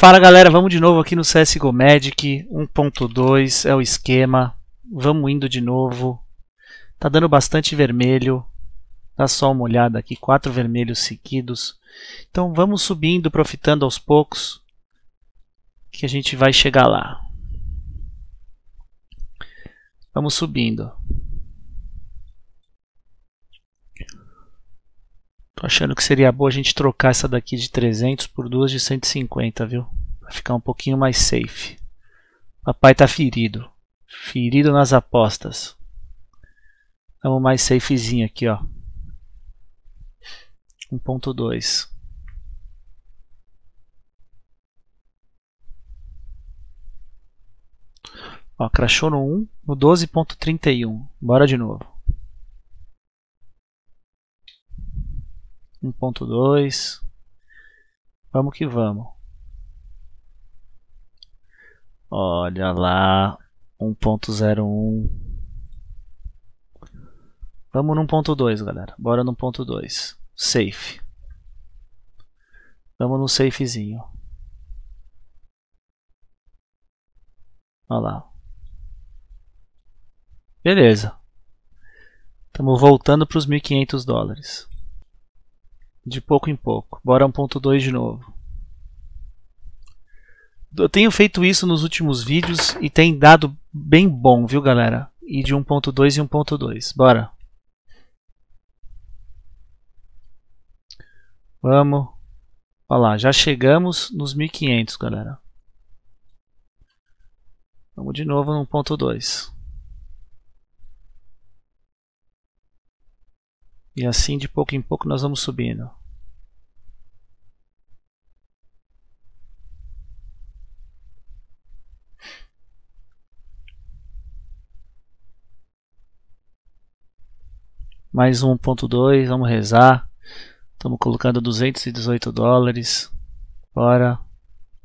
Fala galera, vamos de novo aqui no CSGO Magic 1.2 é o esquema. Vamos indo de novo. Tá dando bastante vermelho. Dá só uma olhada aqui, quatro vermelhos seguidos. Então vamos subindo, profitando aos poucos, que a gente vai chegar lá. Vamos subindo. Tô achando que seria boa a gente trocar essa daqui de 300 por duas de 150, viu? Vai ficar um pouquinho mais safe. Papai tá ferido. Ferido nas apostas. Vamos mais safezinho aqui, ó. 1.2. Ó, crashou no 1, no 12.31. Bora de novo. 1.2. Vamos que vamos. Olha lá, 1.01. Vamos no 1.2, galera. Bora no 1.2. Safe. Vamos no safezinho. Olha lá. Beleza. Estamos voltando para os 1.500 dólares. De pouco em pouco. Bora 1.2 de novo. Eu tenho feito isso nos últimos vídeos e tem dado bem bom, viu galera? E de 1.2 e 1.2. Bora. Vamos. Olha lá, já chegamos nos 1500, galera. Vamos de novo no 1.2. E assim de pouco em pouco nós vamos subindo. Mais 1.2, vamos rezar. Estamos colocando 218 dólares. Bora.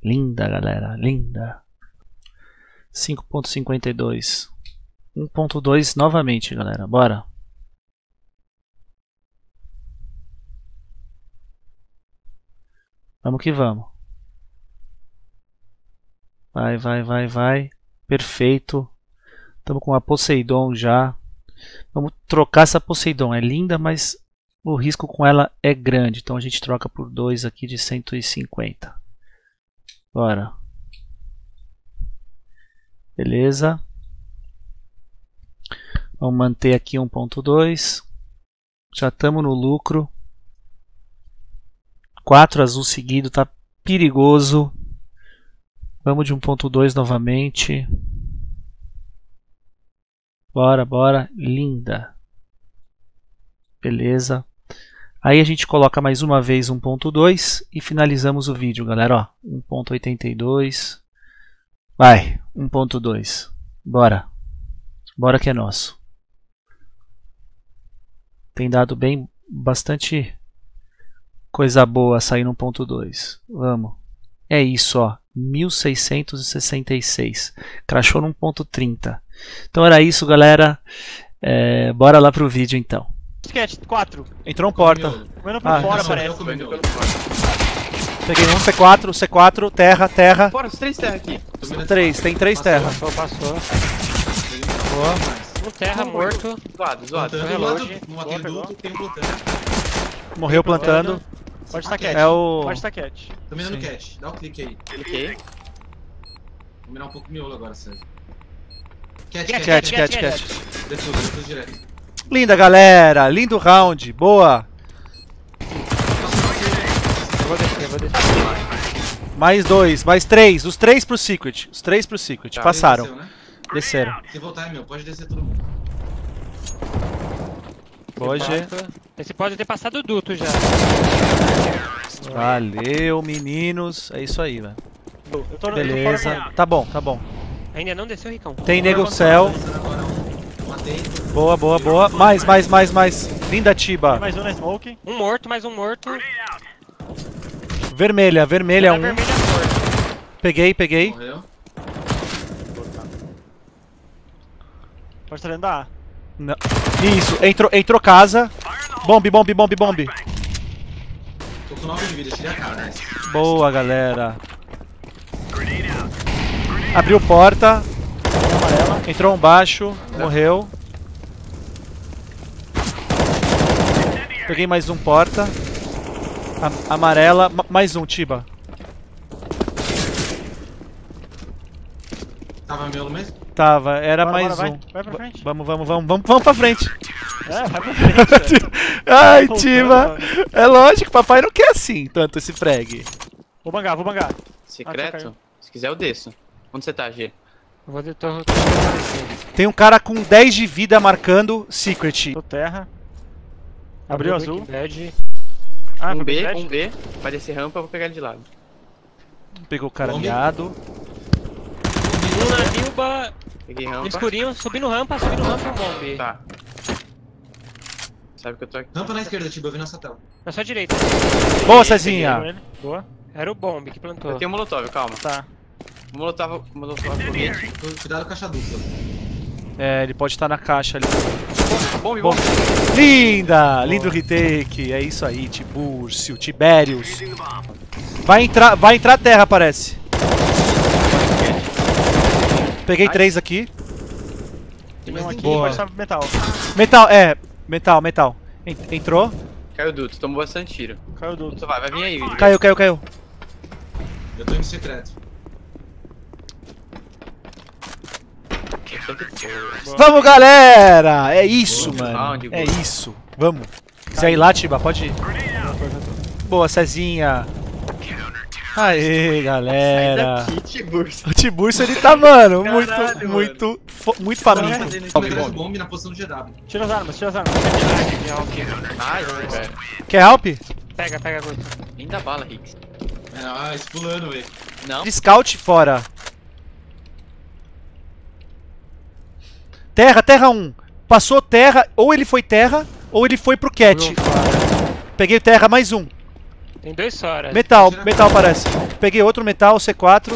Linda, galera, linda. 5.52. 1.2 novamente, galera. Bora. Vamos que vamos. Vai, vai, vai, vai. Perfeito. Estamos com a Poseidon já. Vamos trocar essa Poseidon. É linda, mas o risco com ela é grande. Então a gente troca por 2 aqui de 150. Bora. Beleza. Vamos manter aqui 1.2. Já estamos no lucro. 4 azul seguido, tá perigoso. Vamos de 1.2 novamente. Bora, bora. Linda. Beleza. Aí a gente coloca mais uma vez 1.2 e finalizamos o vídeo, galera. 1.82. Vai, 1.2. Bora. Bora que é nosso. Tem dado bem bastante coisa boa sair no ponto 2. Vamos. É isso, ó. 1666. Crashou no ponto 30. Então era isso, galera. É, bora lá pro vídeo então. Sketch, 4. Entrou um porta. Comendo por ah, fora, parece. Peguei um C4, C4, terra, terra. Fora, os três terra aqui. Três, tem três passou, terra. Passou, passou. Boa. Um terra morto. Zoado, zoado. Não matei duto, tem um plantando. Morreu plantando. Pode estar cat. É o... Pode estar cat. Tô mirando cat. Dá um clique aí. Cliquei. Vou mirar um pouco miolo agora, César. Cat, cat, cat, cat. cat. Defuso, defuso direto. Linda, galera. Lindo round. Boa. Eu vou descer, eu vou descer. Mais dois, mais três. Os três pro Secret. Os três pro Secret. Tá, Passaram. Desceu, né? Desceram. Se voltar é meu, pode descer todo mundo. Pode. Esse pode ter passado o duto já. Valeu, meninos. É isso aí, velho. Eu tô no Beleza. Tá bom, tá bom. Ainda não desceu, Ricão. Tem nego céu. Boa, boa, boa. Mais, mais, mais, mais. Linda Tiba. Mais um na smoke. Um morto, mais um morto. Vermelha, vermelha Tá um. vermelha. Peguei, peguei. Morreu. Pode estar dentro da A. Não. Isso, entrou, entrou casa. Bombe, bombe, bombe, bombe. Tô com 9 de vida, tirei a cara. Nice. Boa, galera. Abriu porta. Amarela. Entrou um baixo. Morreu. Peguei mais um porta. A- amarela. Ma- mais um, Tiba. Tava miolo mesmo? Tava, era Bora, mais bora, um. vai. Vai pra frente. Vamos, vamos, vamos, vamos, vamos pra frente. É, vai pra frente. Ai, Tiba. É lógico, papai não quer assim tanto esse frag. Vou bangar, vou bangar. Secreto? caiu. Se quiser eu desço. Onde você tá, G? Eu vou tô Tem um cara com 10 de vida marcando Secret. Tô terra. Abriu azul. Bad. Ah, um B, Bad? um B. Vai descer rampa, eu vou pegar ele de lado. Pegou o cara miado. Bilba. Peguei No rampa. escurinho, subindo rampa, subindo rampa, um bomb. Tá. Sabe que eu tô aqui. Rampa na esquerda, Tiba, eu vi nessa tela. Na sua direita. Boa, Cezinha. Boa. Era o bomb que plantou. Eu tenho um molotov, calma. Tá. Molotov, molotov foguete. Cu- Cuidado com a caixa dupla. É, ele pode estar na caixa ali. Bombe, Bom. bombe. Linda! Lindo retake. É isso aí, Tibúrcio, Tibérios. Vai entrar, vai entrar terra, parece. Peguei três aqui. Tem um aqui, boa. pode estar metal. Metal, é. Metal, metal. En- Entrou. Caiu o duto, tomou bastante tiro. Caiu do Então vai, vai vir aí. Caiu, caiu, caiu. Eu tô em secreto. Eu sempre tô. Vamos, galera! É isso, Boa. mano. Round, É isso. Vamos. Quiser ir lá, Tiba, pode ir. Boa, Cezinha. Aê, Sai galera. daqui, Tiburcio. O Tiburcio, ele tá, mano, muito, Caralho, muito, fo- muito Tá na posição do GW. Tira as armas, tira as armas. Quer help? Pega, pega, Guto. Nem dá bala, Hicks. Ah, esse pulando, velho. Não. Scout fora. Terra, terra 1. Passou terra, ou ele foi terra, ou ele foi pro cat. Peguei terra, mais um. Tem dois Soras. Metal, metal parece. Peguei outro metal, C4.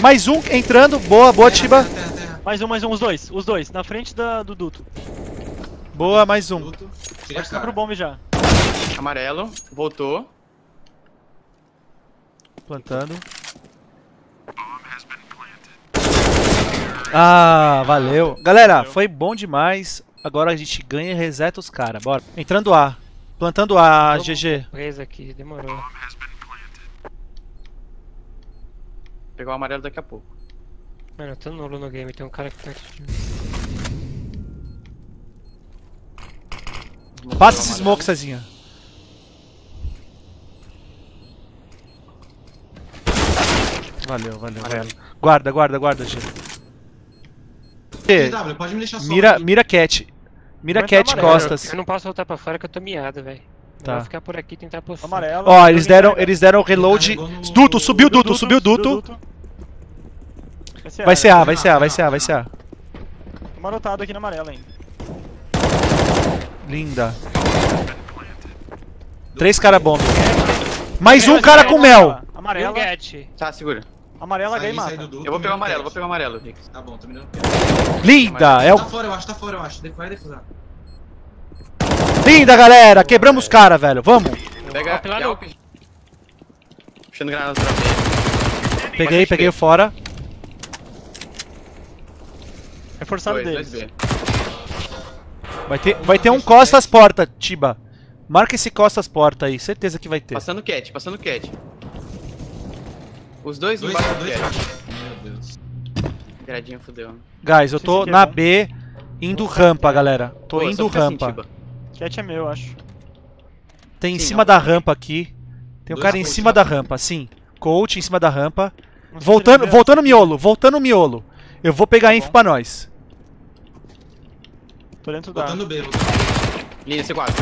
Mais um entrando. Boa, boa, Tiba. Mais um, mais um, os dois. Os dois, na frente da, do duto. Boa, mais um. Pode estar cara. pro bombe já. Amarelo, voltou. Plantando. Ah, valeu. Galera, foi bom demais. Agora a gente ganha e reseta os caras. Bora. Entrando A. Plantando A. GG. Presa aqui, demorou. Pegar o amarelo daqui a pouco. Mano, eu tô nulo no game, tem um cara que tá aqui. Passa esse smoke, Cezinha. Valeu, valeu, valeu. Guarda, guarda, guarda, G. Pode me deixar só. Mira, aqui. mira cat. Mira Vai pra cat amarelo. costas. Eu não posso voltar pra fora que eu tô miado, velho. Tá. Vou ficar por aqui e tentar postar. Amarelo. Ó, eles deram, eles deram reload. Carregou no- Duto, subiu duto, subiu duto. Vai ser A, vai ser A, vai ser A, vai ser A. Marotado aqui na amarela ainda. Linda. Três cara bomba. Mais um cara com mel. Amarela. get. Tá, segura. Amarela Saí, ganha mata. duto, Eu vou pegar o amarelo, vou pegar o amarelo. Tá bom, tô mirando. Linda, é Tá o... fora, eu acho, tá fora, eu acho. Vai defusar. Linda, galera. Quebramos os cara, velho. Vamos. Pega Yelp. Puxando granada pra frente. Peguei, peguei o fora. Reforçado Dois, dois deles. Vai ter, vai ter um costas porta, Tiba. Marca esse costas porta aí. Certeza que vai ter. Passando cat, passando cat. Os dois Dois, embaixo do dois. Meu Deus. Gradinha fudeu. Guys, eu tô na. B, indo rampa, galera. Tô Pô, indo rampa. Cat é meu, eu acho. Tem em Sim, cima ó. da rampa aqui. Tem um cara em cima lá. da rampa, sim. Coach em cima da rampa. Não Voltando, voltando o miolo, voltando o miolo. Eu vou pegar info pra nós. Tô dentro da. Botando B, botando Linha C4.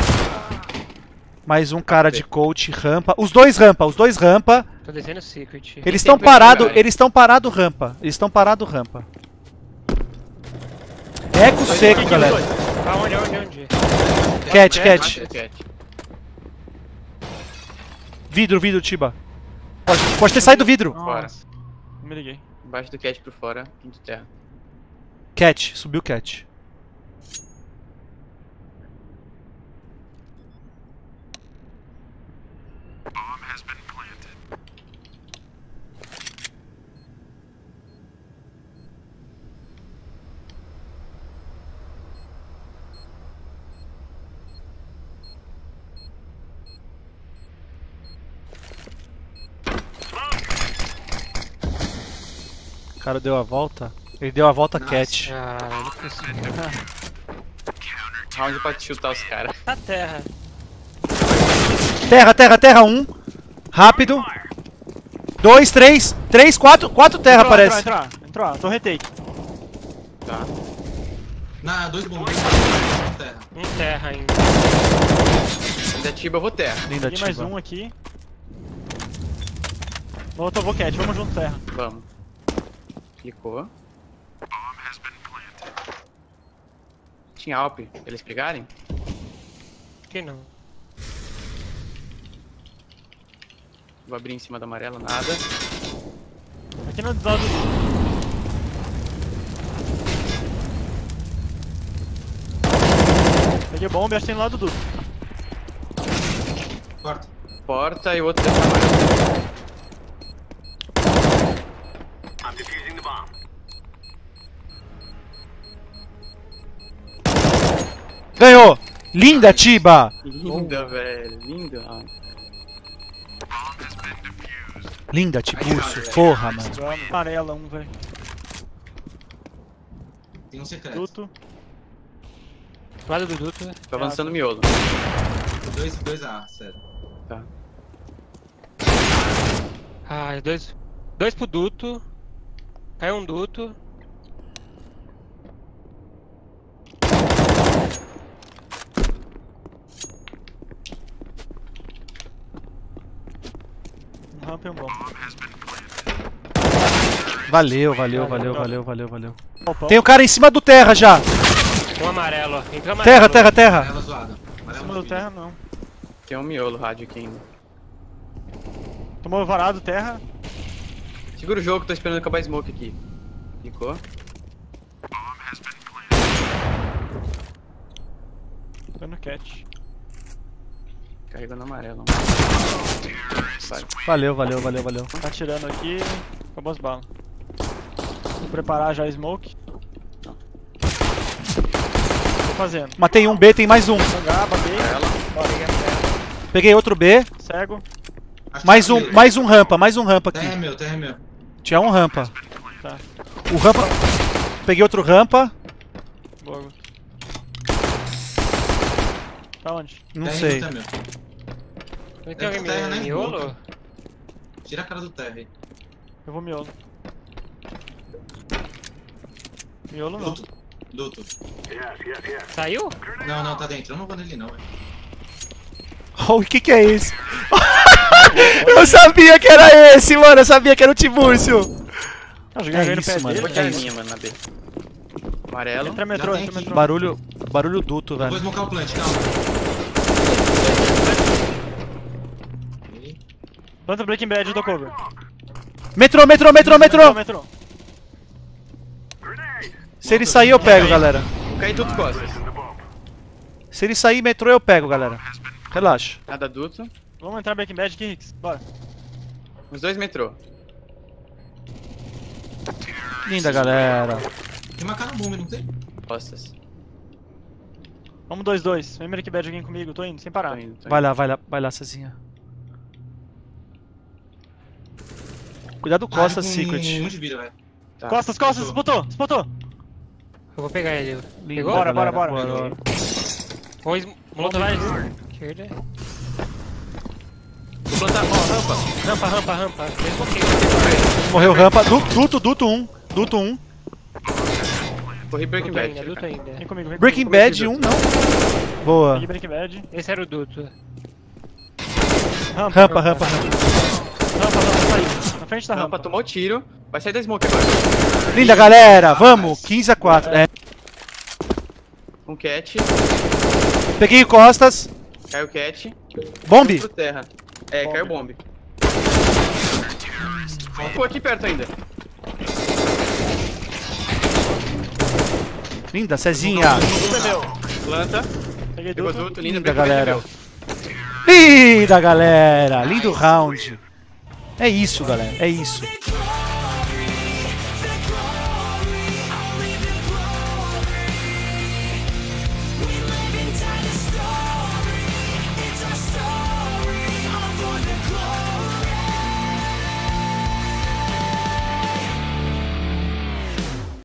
Mais um cara de coach, rampa. Os dois rampa, os dois rampa. Tô descendo secret. Eles estão parado, eles estão parado rampa. Eles estão parado rampa. Eco seco, Aqui, galera. Aonde, aonde, onde? Cat, cat. Vidro, vidro, Tiba. Pode, pode ter saído vidro. Fora. Me liguei. Embaixo do cat pro fora, quinto terra. Cat, subiu cat. Cara deu a volta. Ele deu a volta Nossa. cat. Ah, não precisa. Round pra chutar os caras. Na terra. Terra, terra, terra, um. Rápido. Dois, três. Três, quatro. Quatro terra, entrou, parece. Entrou, entrou, entrou. Tô retake. Tá. Na, dois bombeiros. Terra. Um terra ainda. Da Tiba eu vou terra. Linda, Tem mais Tiba. um aqui. Voltou, vou cat. Vamos junto, terra. Vamos. Clicou. Tinha Alp. Eles pegarem? Que não. Vou abrir em cima da amarela, nada. Aqui no lado Peguei bomba e acho que tem no lado do. Corta. Porta e o outro dentro da amarela. Linda, Tiba! Linda, velho. Linda. Linda, Tibúrcio. Porra, mano. Vamos. Amarela, um, velho. Tem um secreto. Duto. Lado do duto. Tô avançando miolo. Dois, dois A, sério. Tá. Ah, dois. Dois pro duto. Caiu um duto. Um rampa e um bomba. Valeu, valeu, valeu, valeu, valeu, valeu. Tem o cara em cima do terra já. Um amarelo, ó. Entrou amarelo. Terra, terra, terra. Em cima do terra, não. Tem um miolo rádio aqui ainda. Tomou varado, terra. Segura o jogo, tô esperando acabar a smoke aqui. Clicou. Tô no cat. Carregando amarelo. Valeu, valeu, valeu, valeu. Tá atirando aqui. Acabou as balas. Vou preparar já a smoke. Tô fazendo. Matei um B, tem mais um. Babei. Amarela. Peguei outro B. Cego. Mais tá um, mais um rampa, mais um rampa Terra é aqui. meu, terra é meu. Tinha um rampa. Tá. O rampa. Peguei outro rampa. Boa. Tá onde? Não terra sei. Tem alguém terra, né? me miolo? Boca. Tira a cara do terra aí. Eu vou miolo. Miolo não. Duto. Duto. Saiu? Não, não, tá dentro. Eu não vou nele não, velho. Oh, o que que é isso? eu sabia que era esse, mano. Eu sabia que era o Tibúrcio. Ah, joguei É no isso, pé mano. Vou dele. É isso. minha, mano, na B. Amarelo. Entra metrô, entra metrô. Barulho, barulho duto, Eu vou velho. smocar o plant, calma. Planta Breaking Bad, eu dou cover. Metrô, metrô, metrô, metrô. metrô. Se ele sair, eu pego, galera. Vou cair tudo costas. Se ele sair, metrô, eu pego, galera. Relaxa. Nada duto. Vamos entrar Breaking Bad aqui, Hicks. Bora. Os dois metrô. Linda, galera. Tem uma cara no boom, não tem? Costas. Vamos 2-2. Vem Breaking Bad alguém comigo, tô indo, sem parar. Tô indo, tô Vai indo. lá, vai lá, vai lá, Cezinha. Cuidado com Costa Ah, Secret. Um de vida, velho. Tá. Costas, costas, Disputou. disputou, disputou. Eu vou pegar ele. Pegou? Bora, bora, bora. bora. Molotov Vai. esquerda. Vou plantar. Ó, rampa. Rampa, rampa, rampa. Morreu rampa. Du- Duto, duto 1. Duto 1. Corri Breaking Bad. ainda, ainda. Vem comigo, vem Breaking comigo. Bad 1, não. Boa. Peguei Breaking Bad. Esse era o duto. Rampa, Rampa, rampa, rampa. rampa, rampa, saiu. Na frente da Rampa rampa. tomou tiro. Vai sair da smoke agora. Linda, galera. Vamos. 15 a 4. É. Um cat. Peguei Costas. Caiu cat. Bombe. Pro terra. É, Bombe. caiu bombe. Ficou aqui perto ainda. Linda, Cezinha. Duto é meu. Planta. Peguei duto. duto. Linda, galera. Linda, galera. Lindo round. É isso, galera. É isso.